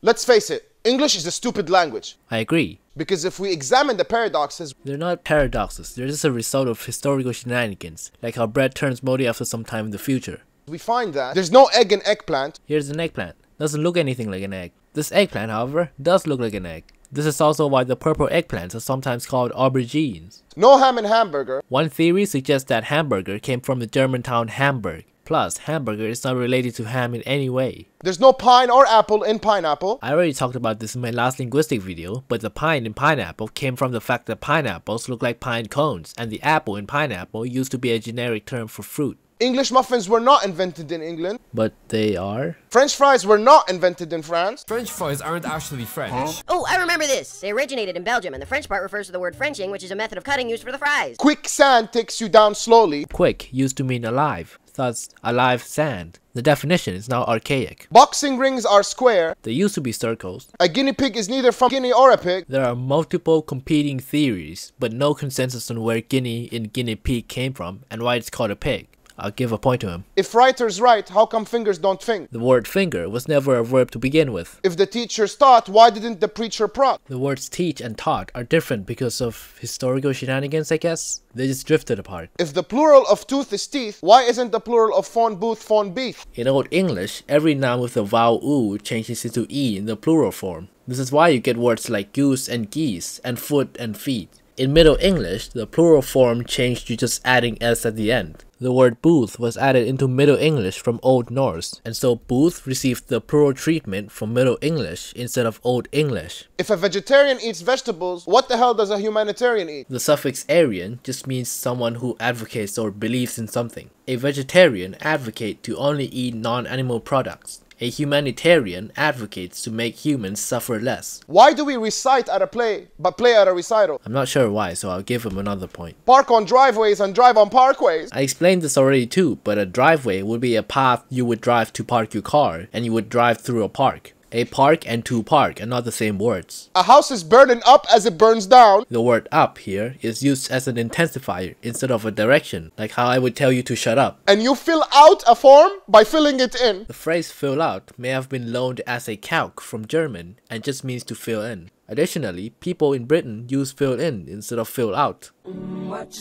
Let's face it, English is a stupid language. I agree. Because if we examine the paradoxes, They're not paradoxes, they're just a result of historical shenanigans, like how bread turns moldy after some time in the future. we find that there's no egg in eggplant. Here's an eggplant. Doesn't look anything like an egg. This eggplant, however, does look like an egg. This is also why the purple eggplants are sometimes called aubergines. No ham in hamburger. One theory suggests that hamburger came from the German town Hamburg. Plus, hamburger is not related to ham in any way. There's no pine or apple in pineapple. I already talked about this in my last linguistic video, but the pine in pineapple came from the fact that pineapples look like pine cones, and the apple in pineapple used to be a generic term for fruit. English muffins were not invented in England. But they are? French fries were not invented in France. French fries aren't actually French. Oh, I remember this. They originated in Belgium, and the French part refers to the word Frenching, which is a method of cutting used for the fries. Quicksand takes you down slowly. Quick used to mean alive, thus alive sand. The definition is now archaic. Boxing rings are square. They used to be circles. A guinea pig is neither from Guinea or a pig. There are multiple competing theories, but no consensus on where guinea in guinea pig came from and why it's called a pig. I'll give a point to him. If writers write, how come fingers don't think? The word finger was never a verb to begin with. If the teachers taught, why didn't the preacher prot? The words teach and taught are different because of historical shenanigans, I guess. They just drifted apart. If the plural of tooth is teeth, why isn't the plural of phone booth phone beef? In Old English, every noun with the vowel oo changes into e in the plural form. This is why you get words like goose and geese, and foot and feet. In Middle English, the plural form changed to just adding s at the end. The word booth was added into Middle English from Old Norse, and so booth received the plural treatment from Middle English instead of Old English. If a vegetarian eats vegetables, what the hell does a humanitarian eat? The suffix arian just means someone who advocates or believes in something. A vegetarian advocate to only eat non-animal products. A humanitarian advocates to make humans suffer less. Why do we recite at a play, but play at a recital? I'm not sure why, so I'll give him another point. Park on driveways and drive on parkways. I explained this already too, but a driveway would be a path you would drive to park your car, and you would drive through a park. A park and to park are not the same words. A house is burning up as it burns down. The word up here is used as an intensifier instead of a direction, like how I would tell you to shut up. And you fill out a form by filling it in. The phrase fill out may have been loaned as a calque from German and just means to fill in. Additionally, people in Britain use fill in instead of fill out. what